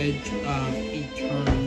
Edge of Eternal.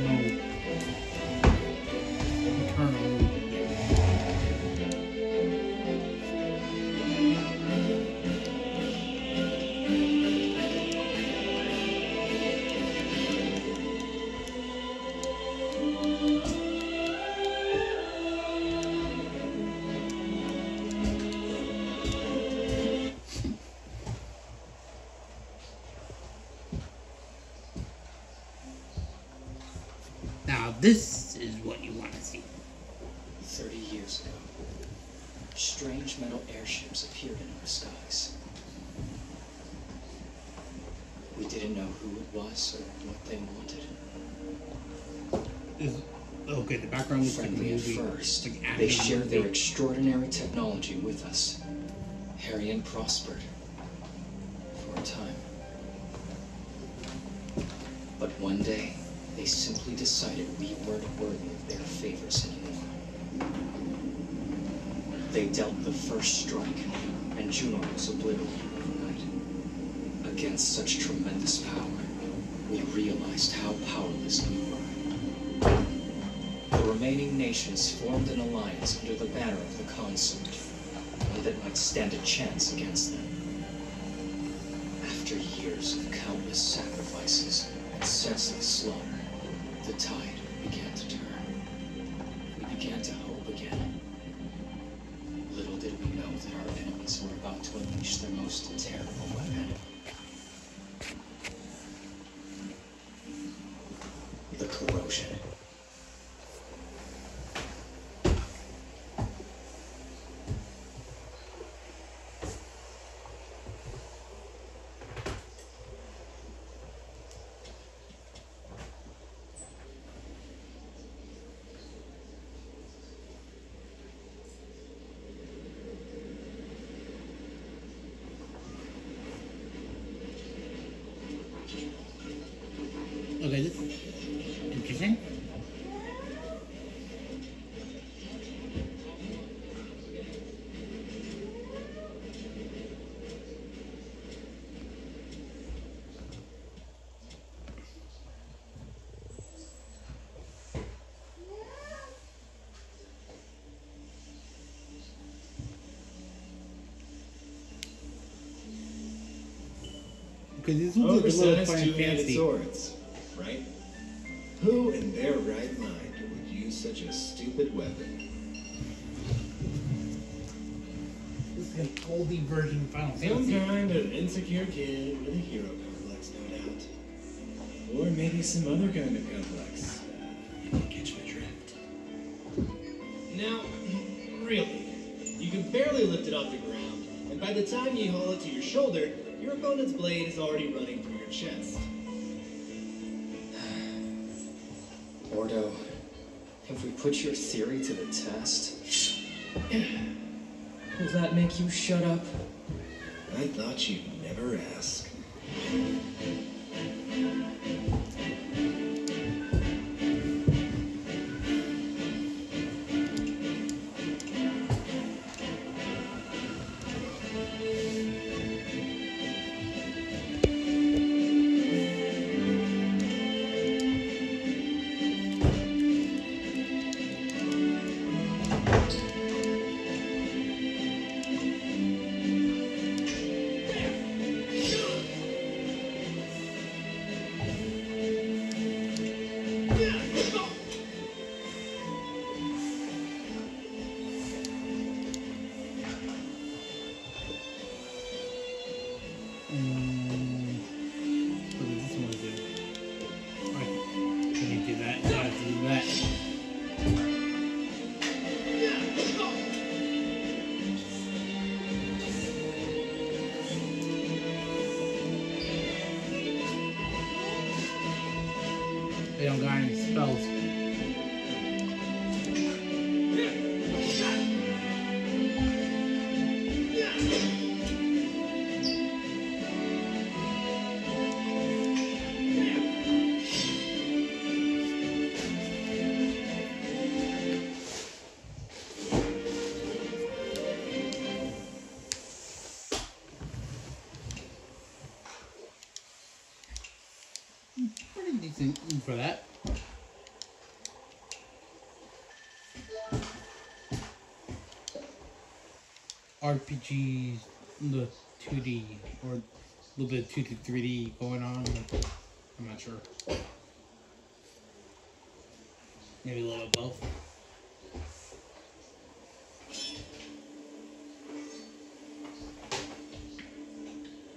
Strange metal airships appeared in our skies. We didn't know who it was or what they wanted. Is okay. The background looks like a Friendly at movie. first, Like they shared their extraordinary technology with us. Heryon prospered for a time. But one day, they simply decided we weren't worthy of their favors anymore. They dealt the first strike, and Juno was obliterated overnight. Against such tremendous power, we realized how powerless we were. The remaining nations formed an alliance under the banner of the consort, one that might stand a chance against them. After years of countless sacrifices and senseless slaughter, the tide began to turn. We began to hope again. Little did we know that our enemies were about to unleash their most terrible weapon. The corrosion. Okay, this is interesting. Okay, this looks like a little Oversized Final two-handed Fantasy. swords, right? Who in their right mind would use such a stupid weapon? This is like oldie version of Final Some Fantasy. kind of insecure kid with a hero complex, no doubt. Or maybe some other kind of complex. You catch my drift. Now, really, you can barely lift it off the ground, and by the time you haul it to your shoulder, your opponent's blade is already running through your chest. Ordo, have we put your theory to the test? Will that make you shut up? I thought you'd never ask. Any spells. RPGs, the 2D or a little bit of 2D, 3D going on. I'm not sure. Maybe a little of both.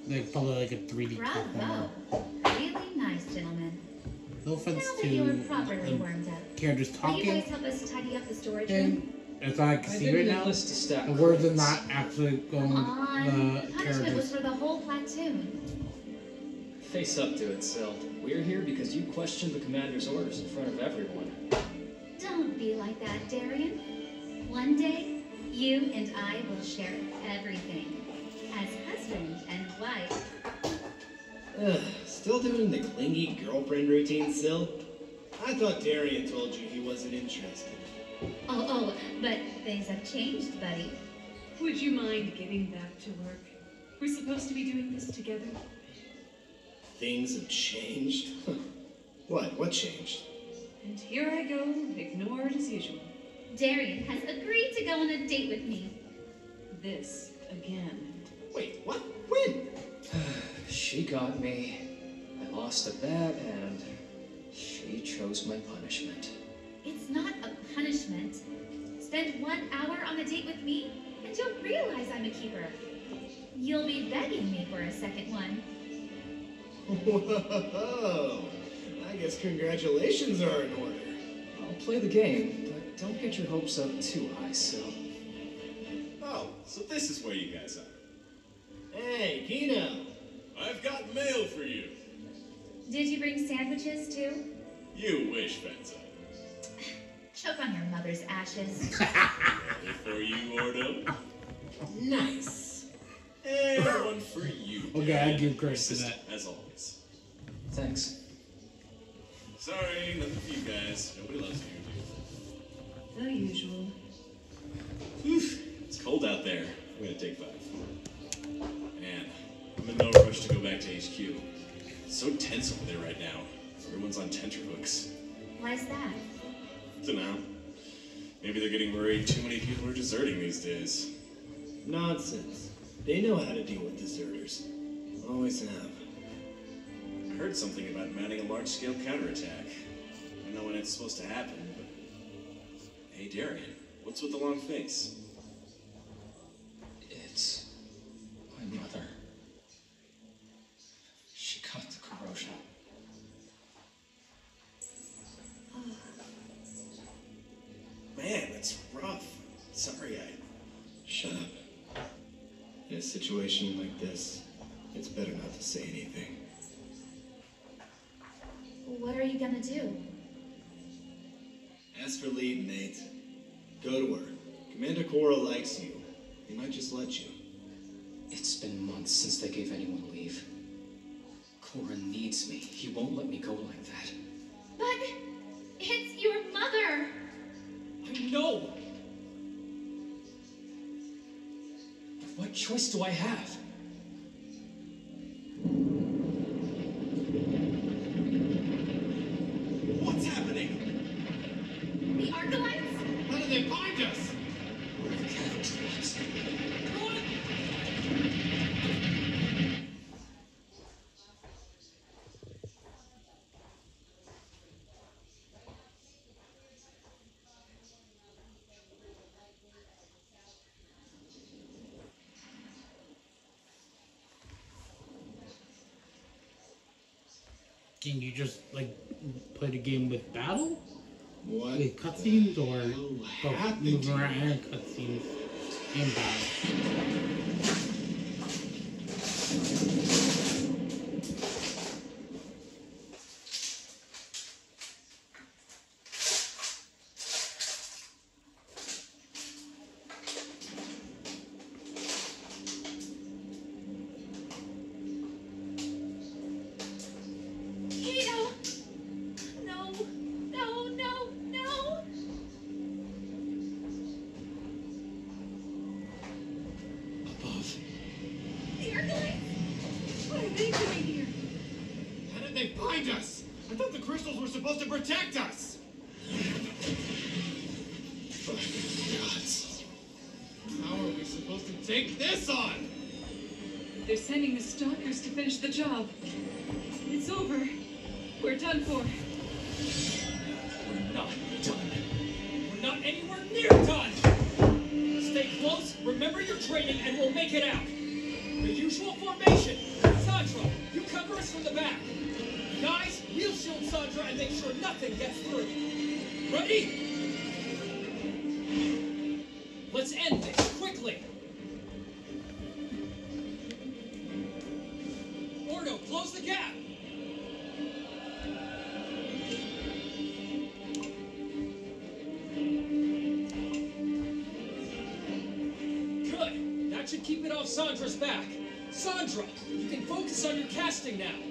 Like probably like a 3D platformer. Bravo! Really nice, gentlemen. No offense to you are properly the warmed up, characters will you guys help us tidy up the storage room? And as I can I've see been right now, a list of stack the words are not actually going Come on. the The punishment was for the whole platoon. Face up to it, Sil. We're here because you questioned the commander's orders in front of everyone. Don't be like that, Daryon. One day, you and I will share everything. As husband and wife. Ugh, still doing the clingy girlfriend routine, Sil? I thought Daryon told you he wasn't interested. Oh, oh, but things have changed, buddy. Would you mind getting back to work? We're supposed to be doing this together. Things have changed? what? What changed? And here I go, ignored as usual. Daryon has agreed to go on a date with me. This again. Wait, what? When? She got me. I lost a bet, and she chose my punishment. It's not a punishment. Spend one hour on a date with me, and you'll realize I'm a keeper. You'll be begging me for a second one. Whoa! I guess congratulations are in order. I'll play the game, but don't get your hopes up too high, Sil. Oh, so this is where you guys are. Hey, Kino! I've got mail for you. Did you bring sandwiches too? You wish, Fenza. Choke on your mother's ashes. Ready for you, Ordo? Nice! And one for you. Oh, okay, I Dad. give credit to that. As always. Thanks. Sorry, nothing for you guys. Nobody loves you. The usual. Whew, it's cold out there. I'm gonna take five. Man, I'm in no rush to go back to HQ. It's so tense over there right now. Everyone's on tenterhooks. Why is that? Dunno. Maybe they're getting worried too many people are deserting these days. Nonsense. They know how to deal with deserters. Always have. I heard something about mounting a large-scale counterattack. I don't know when it's supposed to happen, but... Hey, Daryon, what's with the long face? It's my mother. Man, that's rough. Sorry, I. Shut up. In a situation like this, it's better not to say anything. What are you gonna do? As for leave, Nate, go to her. Commander Cora likes you. He might just let you. It's been months since they gave anyone leave. Cora needs me. He won't let me go like that. But choice do I have? What's happening? The Archelites? How did they find us? Where are the casualties? Can you just like play the game with battle, What? with cutscenes, or both moving around and cutscenes and battle? and we'll make it out. The usual formation. Sandra, you cover us from the back. Guys, we'll shield Sandra and make sure nothing gets through. Ready? Let's end this. back. Sandra, you can focus on your casting now.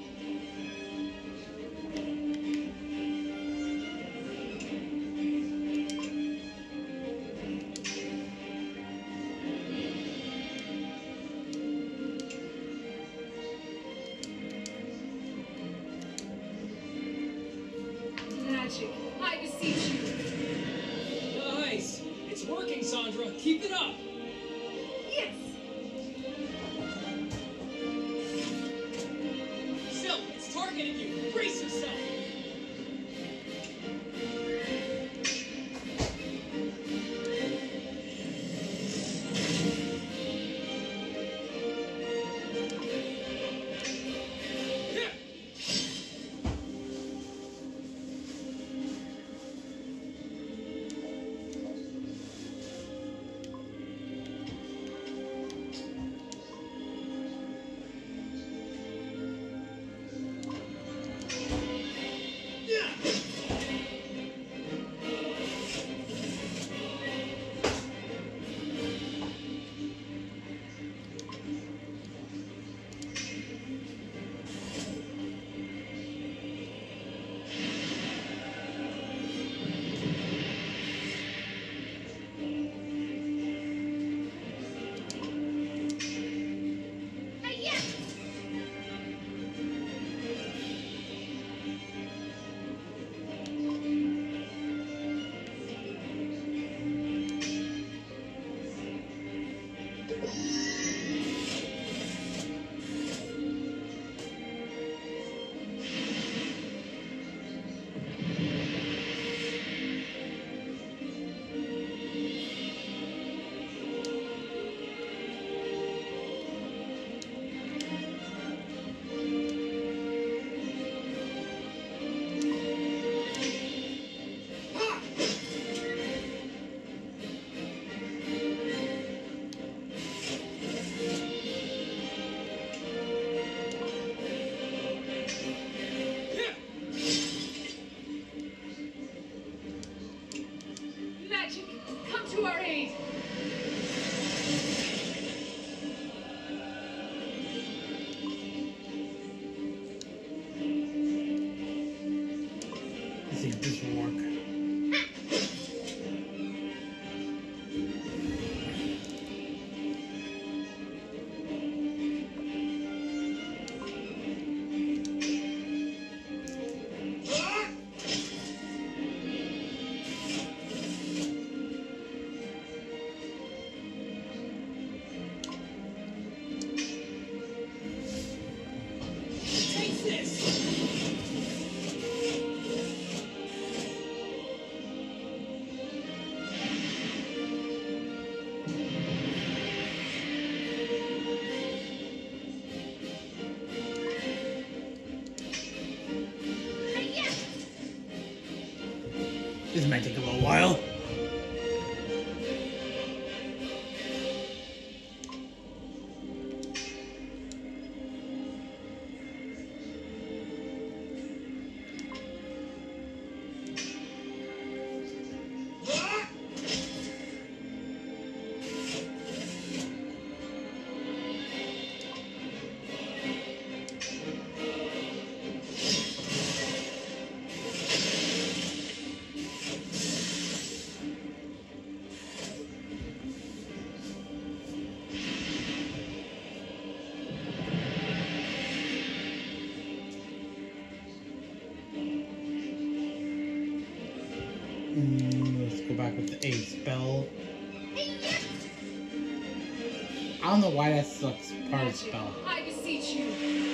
Don't know why that sucks part of spell. I beseech you.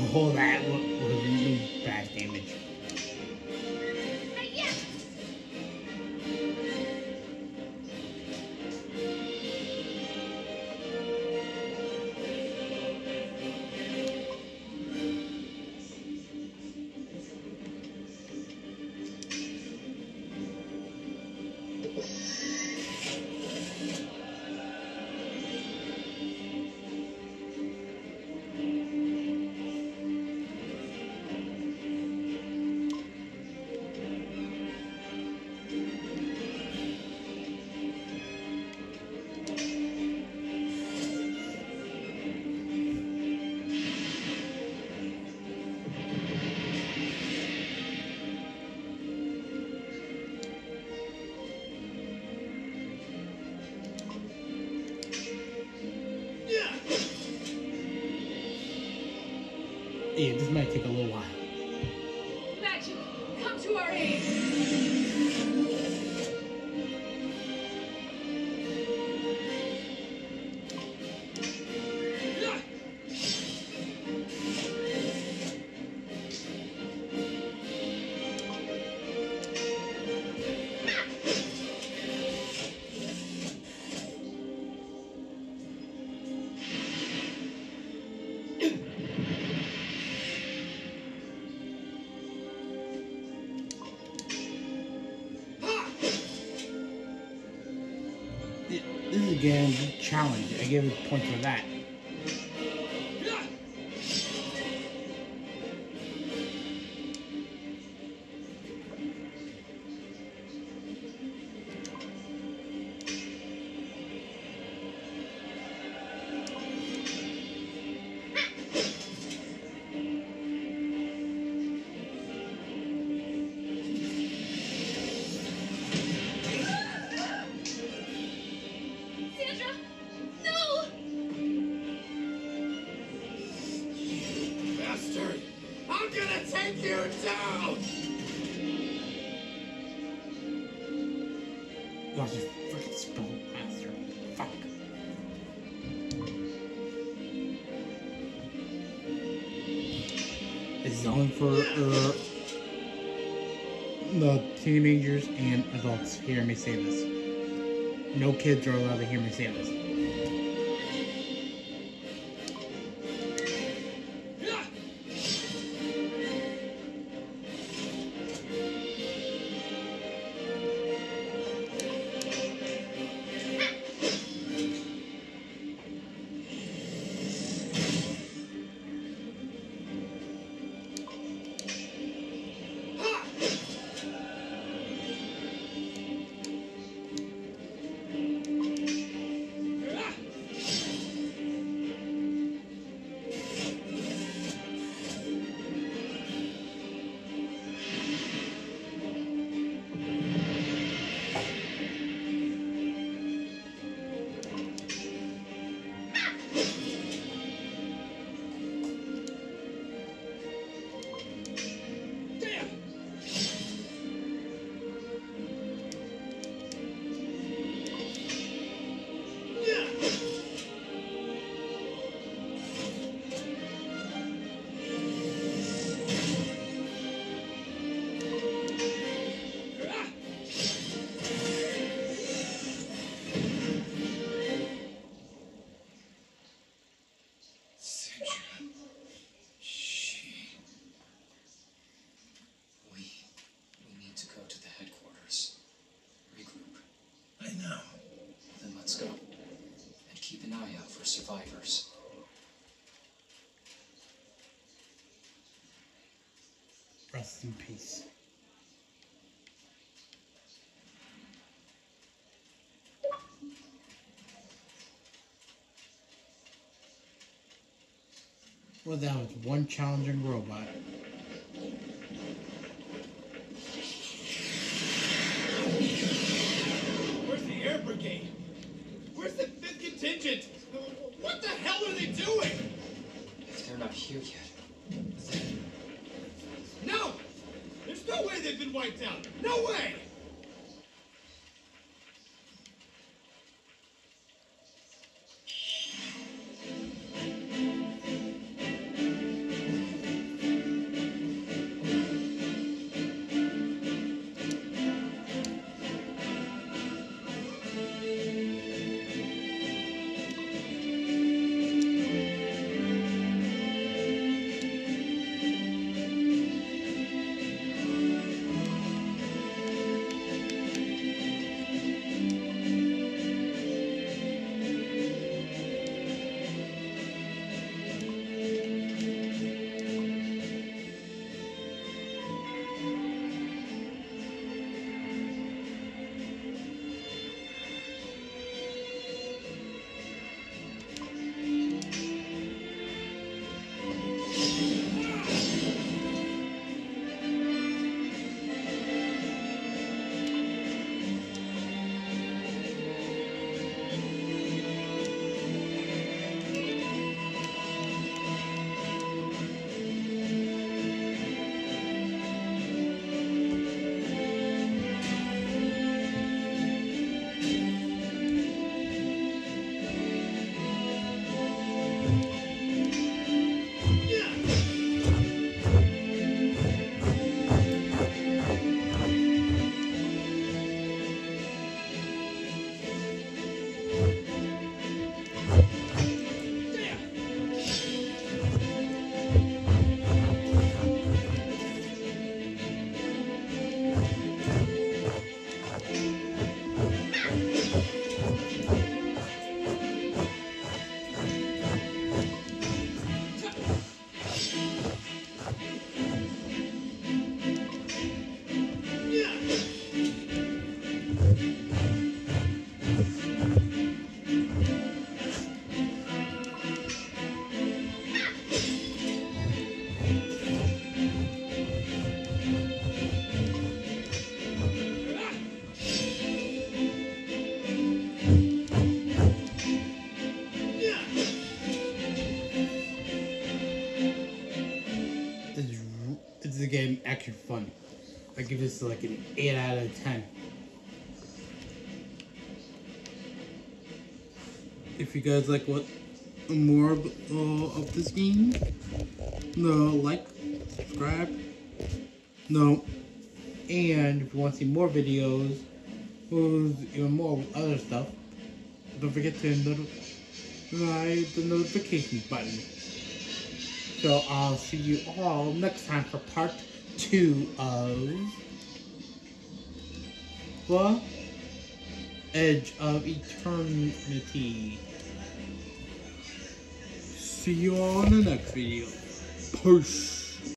Oh, that wa- was really bad damage. Yeah, again challenge. I give a point for that. Down! Gosh, this freaking spell master. Fuck. Is only for uh, the teenagers and adults. Hear me say this. No kids are allowed to hear me say this. Rest in peace. Well, that was one challenging robot. Where's the air brigade? Where's the fifth contingent? What the hell are they doing? They're not here yet. Been wiped out. No way! This is a game actually fun. I give this like an 8 out of 10. If you guys like what more of, uh, of this game, no, like, subscribe, no, and if you want to see more videos, even more other stuff, don't forget to notify the notification button. So I'll see you all next time for part two of the Edge of Eternity. See you all in the next video. Push.